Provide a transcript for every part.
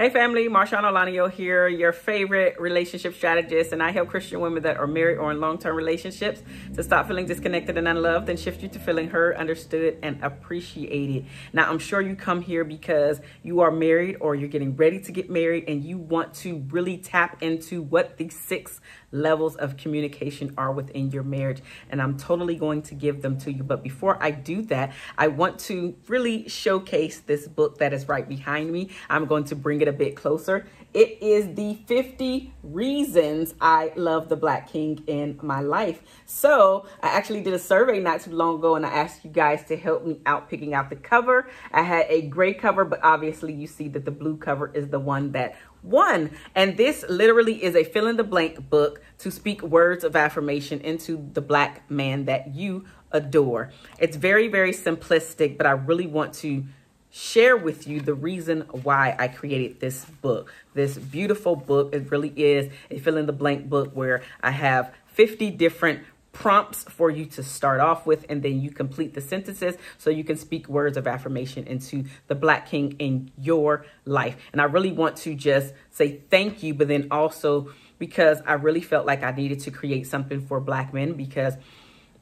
Hey family, Marshaun Olaniyan here, your favorite relationship strategist, and I help Christian women that are married or in long-term relationships to stop feeling disconnected and unloved and shift you to feeling heard, understood, and appreciated. Now, I'm sure you come here because you are married or you're getting ready to get married and you want to really tap into what the six levels of communication are within your marriage. And I'm totally going to give them to you. But before I do that, I want to really showcase this book that is right behind me. I'm going to bring it a bit closer. It is the 50 reasons I love the Black King in my life. So I actually did a survey not too long ago and I asked you guys to help me out picking out the cover. I had a gray cover, but obviously you see that the blue cover is the one that won. And this literally is a fill in the blank book to speak words of affirmation into the black man that you adore. It's very, very simplistic, but I really want to share with you the reason why I created this book. This beautiful book, it really is a fill in the blank book where I have 50 different prompts for you to start off with, and then you complete the sentences so you can speak words of affirmation into the Black King in your life. And I really want to just say thank you, but then also because I really felt like I needed to create something for Black men because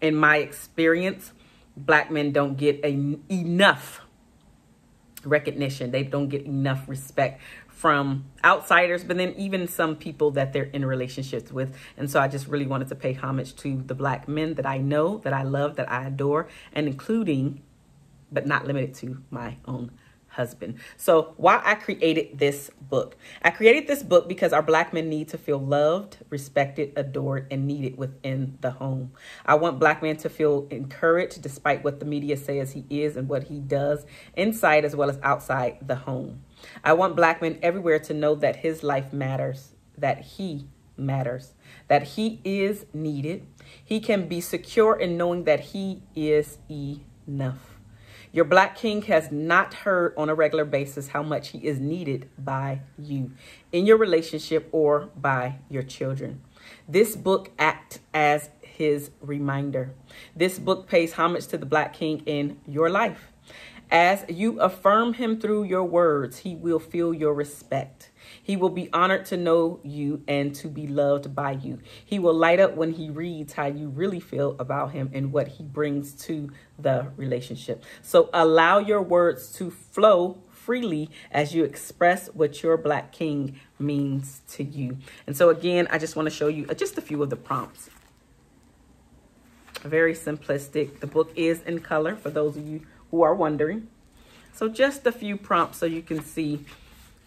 in my experience, Black men don't get a, enough recognition. They don't get enough respect from outsiders, but then even some people that they're in relationships with. And so I just really wanted to pay homage to the black men that I know, that I love, that I adore, and including, but not limited to, my own husband. So why I created this book. I created this book because our black men need to feel loved, respected, adored, and needed within the home. I want black men to feel encouraged despite what the media says he is and what he does inside as well as outside the home. I want black men everywhere to know that his life matters, that he matters, that he is needed. He can be secure in knowing that he is enough. Your black king has not heard on a regular basis how much he is needed by you in your relationship or by your children. This book acts as his reminder. This book pays homage to the black king in your life. As you affirm him through your words, he will feel your respect. He will be honored to know you and to be loved by you. He will light up when he reads how you really feel about him and what he brings to the relationship. So allow your words to flow freely as you express what your black king means to you. And so again, I just want to show you uh, just a few of the prompts. Very simplistic. The book is in color for those of you who are wondering. So just a few prompts so you can see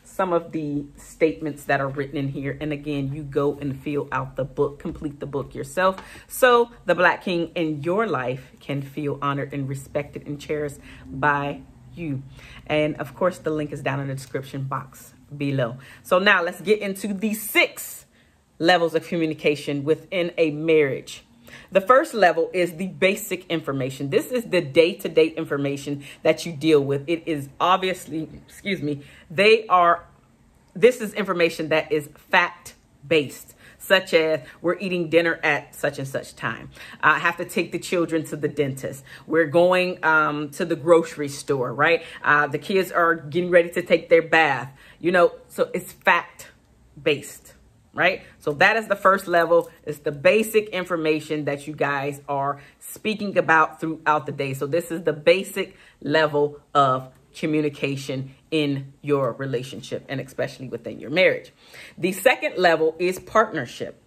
some of the statements that are written in here. And again, you go and fill out the book, complete the book yourself. So the Black King in your life can feel honored and respected and cherished by you. And of course, the link is down in the description box below. So now let's get into the six levels of communication within a marriage. The first level is the basic information. This is the day-to-day -day information that you deal with. It is obviously, excuse me, they are, this is information that is fact-based such as we're eating dinner at such and such time. I have to take the children to the dentist. We're going um, to the grocery store, right? Uh, the kids are getting ready to take their bath. You know, so it's fact based right? So that is the first level. It's the basic information that you guys are speaking about throughout the day. So this is the basic level of communication in your relationship and especially within your marriage. The second level is partnership.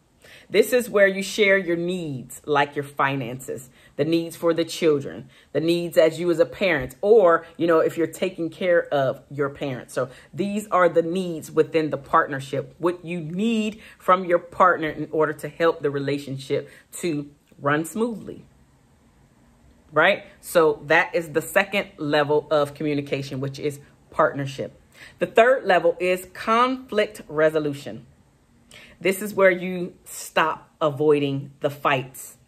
This is where you share your needs, like your finances, the needs for the children, the needs as you as a parent, or, you know, if you're taking care of your parents. So these are the needs within the partnership, what you need from your partner in order to help the relationship to run smoothly. Right? So that is the second level of communication, which is partnership. The third level is conflict resolution. This is where you stop avoiding the fights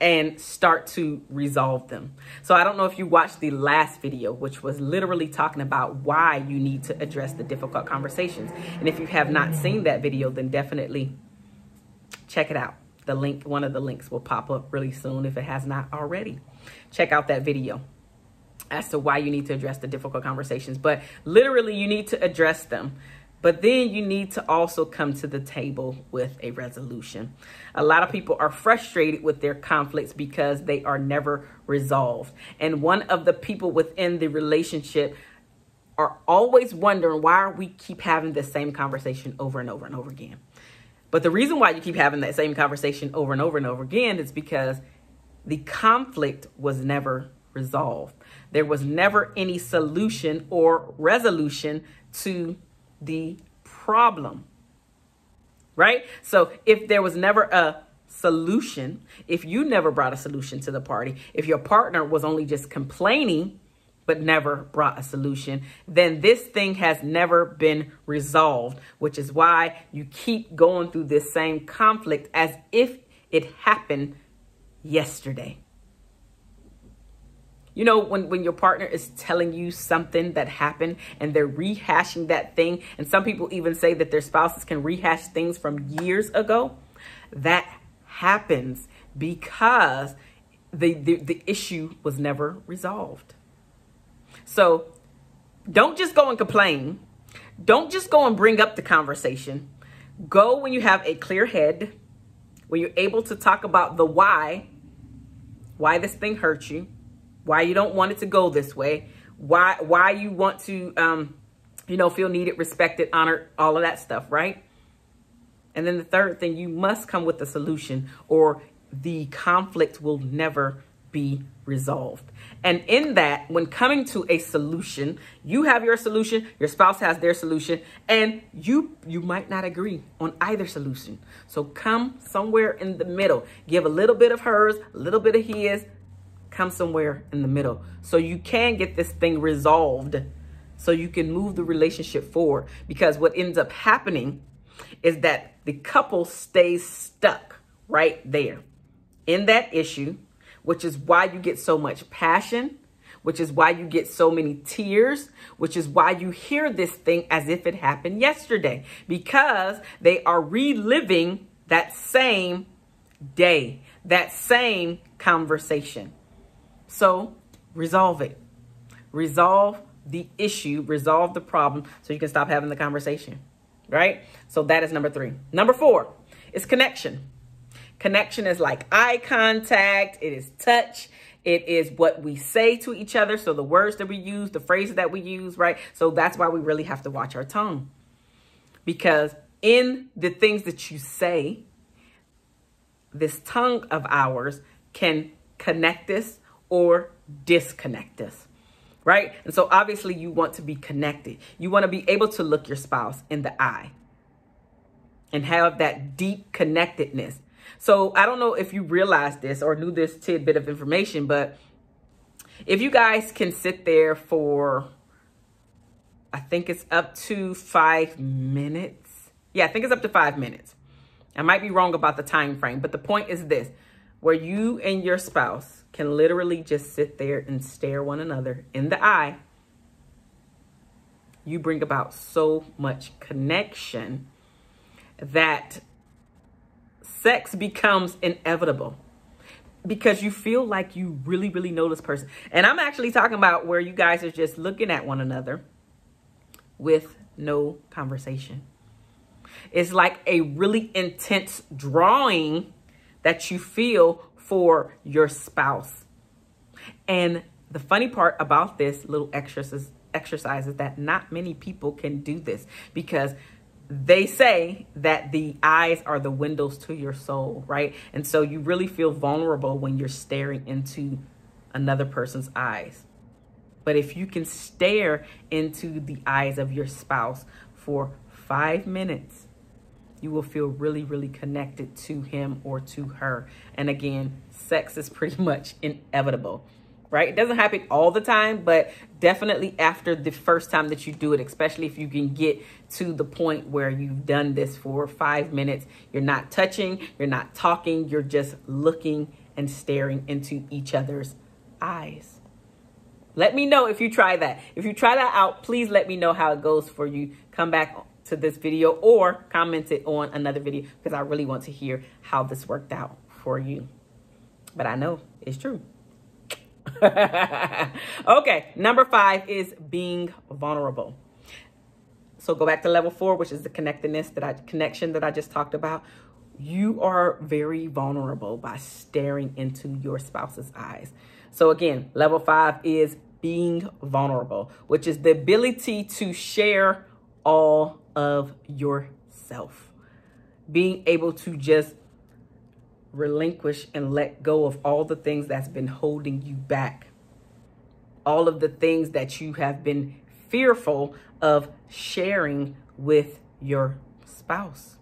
and start to resolve them. So I don't know if you watched the last video, which was literally talking about why you need to address the difficult conversations. And if you have not seen that video, then definitely check it out. The link, one of the links will pop up really soon if it has not already. Check out that video. as to why you need to address the difficult conversations. But literally, you need to address them. But then you need to also come to the table with a resolution. A lot of people are frustrated with their conflicts because they are never resolved. And one of the people within the relationship are always wondering why we keep having the same conversation over and over and over again. But the reason why you keep having that same conversation over and over and over again is because the conflict was never resolved. There was never any solution or resolution to the problem. Right? So if there was never a solution, if you never brought a solution to the party, if your partner was only just complaining but never brought a solution, then this thing has never been resolved, which is why you keep going through this same conflict as if it happened yesterday. You know, when, when your partner is telling you something that happened and they're rehashing that thing, and some people even say that their spouses can rehash things from years ago, that happens because the, the, the issue was never resolved. So don't just go and complain. Don't just go and bring up the conversation. Go when you have a clear head, when you're able to talk about the why, why this thing hurt you, why you don't want it to go this way, why why you want to um, you know, feel needed, respected, honored, all of that stuff, right? And then the third thing, you must come with a solution or the conflict will never be resolved. And in that, when coming to a solution, you have your solution, your spouse has their solution, and you you might not agree on either solution. So come somewhere in the middle. Give a little bit of hers, a little bit of his, come somewhere in the middle. So you can get this thing resolved so you can move the relationship forward. Because what ends up happening is that the couple stays stuck right there in that issue which is why you get so much passion which is why you get so many tears, which is why you hear this thing as if it happened yesterday, because they are reliving that same day, that same conversation. So resolve it. Resolve the issue, resolve the problem so you can stop having the conversation. Right? So that is number three. Number four is connection. Connection is like eye contact, it is touch, it is what we say to each other. So the words that we use, the phrases that we use, right? So that's why we really have to watch our tongue. Because in the things that you say, this tongue of ours can connect us or disconnect us, right? And so obviously you want to be connected. You want to be able to look your spouse in the eye and have that deep connectedness. So I don't know if you realized this or knew this tidbit of information, but if you guys can sit there for, I think it's up to five minutes. Yeah, I think it's up to five minutes. I might be wrong about the time frame, but the point is this, where you and your spouse can literally just sit there and stare one another in the eye, you bring about so much connection that sex becomes inevitable because you feel like you really, really know this person. And I'm actually talking about where you guys are just looking at one another with no conversation. It's like a really intense drawing that you feel for your spouse. And the funny part about this little exercise, exercise is that not many people can do this because they say that the eyes are the windows to your soul, right? And so you really feel vulnerable when you're staring into another person's eyes. But if you can stare into the eyes of your spouse for five minutes, you will feel really, really connected to him or to her. And again, sex is pretty much inevitable, right? It doesn't happen all the time, but definitely after the first time that you do it, especially if you can get to the point where you've done this for five minutes, you're not touching, you're not talking, you're just looking and staring into each other's eyes. Let me know if you try that. If you try that out, please let me know how it goes for you. Come back to this video or comment it on another video because I really want to hear how this worked out for you. But I know it's true. okay, number five is being vulnerable. So go back to level four, which is the connectedness that I connection that I just talked about. You are very vulnerable by staring into your spouse's eyes. So again, level five is being vulnerable, which is the ability to share all of yourself. Being able to just relinquish and let go of all the things that's been holding you back. All of the things that you have been fearful of sharing with your spouse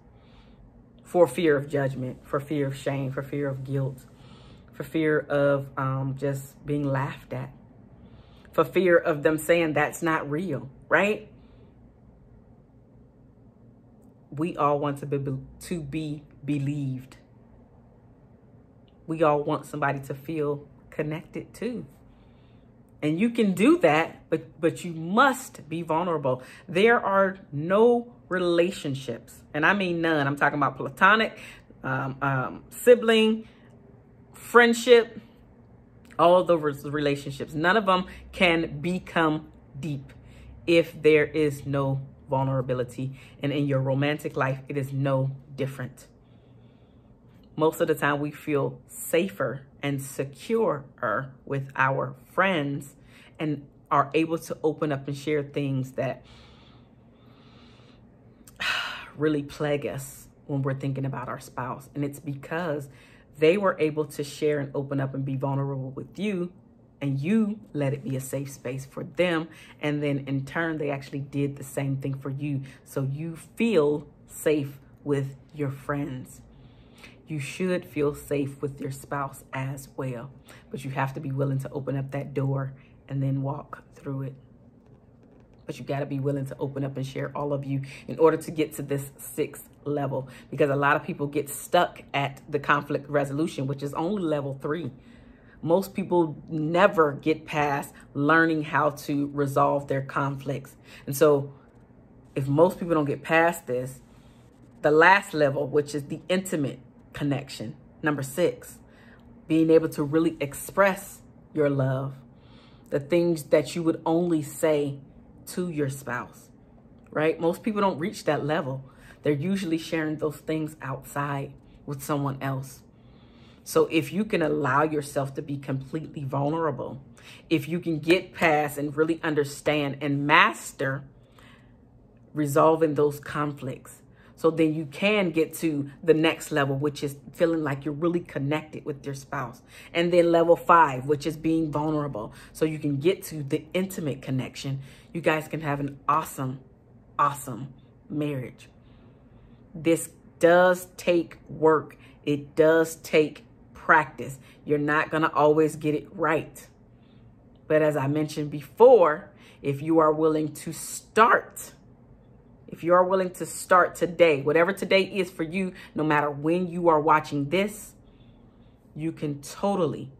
for fear of judgment, for fear of shame, for fear of guilt, for fear of um, just being laughed at, for fear of them saying that's not real, right? We all want to be, to be believed we all want somebody to feel connected to. And you can do that, but but you must be vulnerable. There are no relationships, and I mean none. I'm talking about platonic, um, um, sibling, friendship, all of those relationships. None of them can become deep if there is no vulnerability. And in your romantic life, it is no different most of the time we feel safer and securer with our friends and are able to open up and share things that really plague us when we're thinking about our spouse. And it's because they were able to share and open up and be vulnerable with you and you let it be a safe space for them. And then in turn, they actually did the same thing for you. So you feel safe with your friends you should feel safe with your spouse as well. But you have to be willing to open up that door and then walk through it. But you got to be willing to open up and share all of you in order to get to this sixth level. Because a lot of people get stuck at the conflict resolution, which is only level three. Most people never get past learning how to resolve their conflicts. And so if most people don't get past this, the last level, which is the intimate connection. Number six, being able to really express your love, the things that you would only say to your spouse, right? Most people don't reach that level. They're usually sharing those things outside with someone else. So if you can allow yourself to be completely vulnerable, if you can get past and really understand and master resolving those conflicts, so then you can get to the next level, which is feeling like you're really connected with your spouse. And then level five, which is being vulnerable. So you can get to the intimate connection. You guys can have an awesome, awesome marriage. This does take work. It does take practice. You're not going to always get it right. But as I mentioned before, if you are willing to start, if you are willing to start today, whatever today is for you, no matter when you are watching this, you can totally,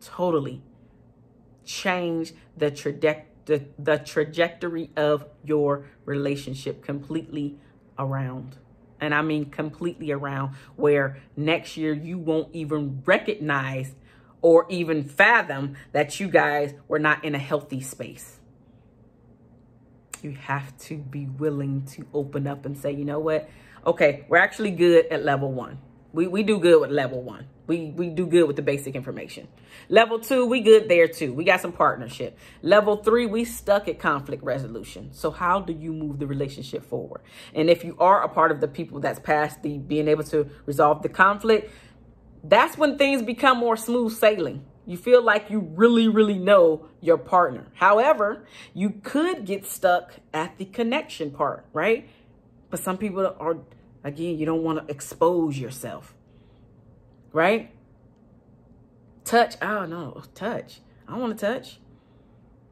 totally change the, traje- the, the trajectory of your relationship completely around. And I mean completely around where next year you won't even recognize or even fathom that you guys were not in a healthy space you have to be willing to open up and say, you know what? Okay, we're actually good at level one. We, we do good with level one. We, we do good with the basic information. Level two, we good there too. We got some partnership. Level three, we stuck at conflict resolution. So how do you move the relationship forward? And if you are a part of the people that's past the being able to resolve the conflict, that's when things become more smooth sailing. You feel like you really, really know your partner. However, you could get stuck at the connection part, right? But some people are, again, you don't want to expose yourself, right? Touch, oh no, touch. I don't want to touch,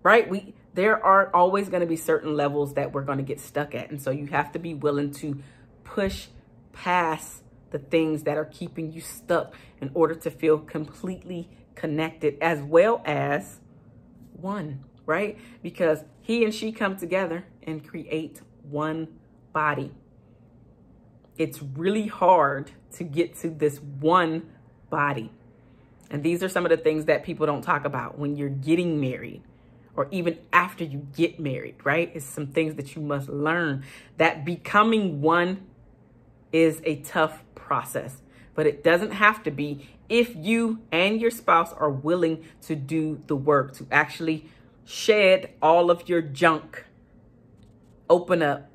right? We There are always going to be certain levels that we're going to get stuck at. And so you have to be willing to push past the things that are keeping you stuck in order to feel completely connected as well as one, right? Because he and she come together and create one body. It's really hard to get to this one body. And these are some of the things that people don't talk about when you're getting married or even after you get married, right? It's some things that you must learn. That becoming one is a tough process, but it doesn't have to be if you and your spouse are willing to do the work, to actually shed all of your junk, open up,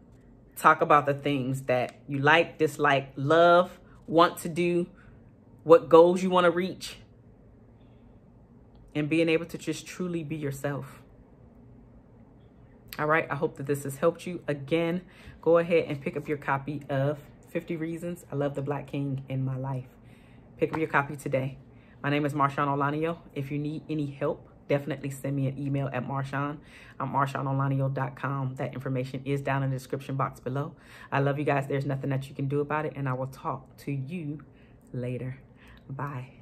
talk about the things that you like, dislike, love, want to do, what goals you want to reach, and being able to just truly be yourself. All right, I hope that this has helped you. Again, go ahead and pick up your copy of 50 Reasons I Love the Black King in My Life. Pick up your copy today. My name is Marshaun Olaniyan. If you need any help, definitely send me an email at Marshaun. I'm MarshaunOlaniyan.com. That information is down in the description box below. I love you guys. There's nothing that you can do about it, and I will talk to you later. Bye.